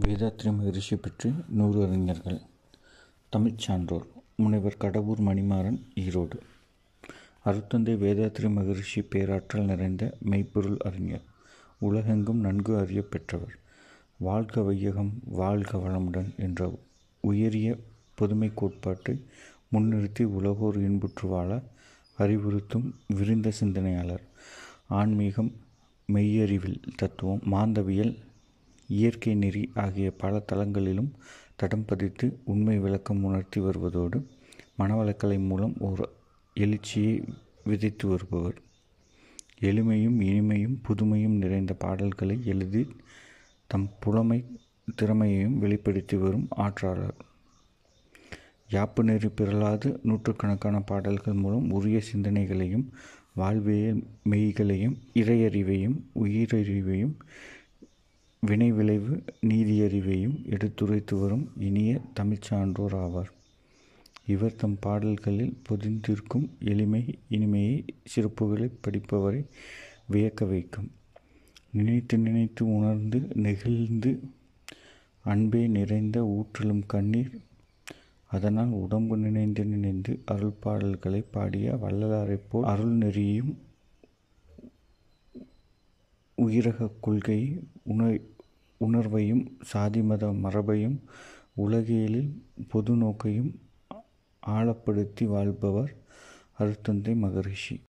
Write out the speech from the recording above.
வேதாத்ரி மகரிஷி பற்றி நூறு அறிஞர்கள். தமிழ்ச் சான்றோர் முனைவர் கடவுர் மணிமாறன் ஈரோடு. அருத்தந்தை வேதாத்ரி மகரிஷி பேராற்றல் நிறைந்த மெய்ப்பொருள் அறிஞர் உலகெங்கும் நன்கு அறியப்பெற்றவர் வாழ்க வையகம் வாழ்க வளமுடன் என்ற உயரிய பொதுமை கோட்பாட்டை முன்னிறுத்தி உலகோர் இன்புற்று வாழ அறிவுறுத்தும் விருந்த சிந்தனையாளர். ஆன்மீகம் மெய்யறிவில் தத்துவம் மாந்தவியல் இயற்கை நெறி ஆகிய பல தளங்களிலும் தடம் பதித்து உண்மை விளக்கம் உணர்த்தி வருவதோடு மனவளக்கலை மூலம் ஓர் எழுச்சியை விதைத்து வருபவர். எளிமையும் இனிமையும் புதுமையும் நிறைந்த பாடல்களை எழுதி தம் புலமை திறமையையும் வெளிப்படுத்தி வரும் ஆற்றாளர். யாப்பு நெறி பிறலாது நூற்றுக்கணக்கான பாடல்கள் மூலம் உரிய சிந்தனைகளையும் வாழ்வியல் மெய்களையும் இறையறிவையும் உயிரறிவையும் வினை விளைவு நீதியறிவையும் எடுத்துரைத்து வரும் இனிய தமிழ்ச் சான்றோர் ஆவார். இவர் தம் பாடல்களில் பொதிந்திருக்கும் எளிமை இனிமையை சிறப்புகளை படிப்பவரை வியக்க வைக்கும். நினைத்து நினைத்து உணர்ந்து நெகிழ்ந்து அன்பே நிறைந்த ஊற்றலும் கண்ணீர் அதனால் உடம்பு நினைந்து நினைந்து அருள் பாடல்களை பாடிய வள்ளலாரைப் போல் அருள் நெறியும் உயிரகக் கொள்கையை உணர் உணர்வையும் சாதி மத மரபையும் உலகியலில் பொது நோக்கையும் ஆழப்படுத்தி வாழ்பவர் அருத்தந்தை மகரிஷி.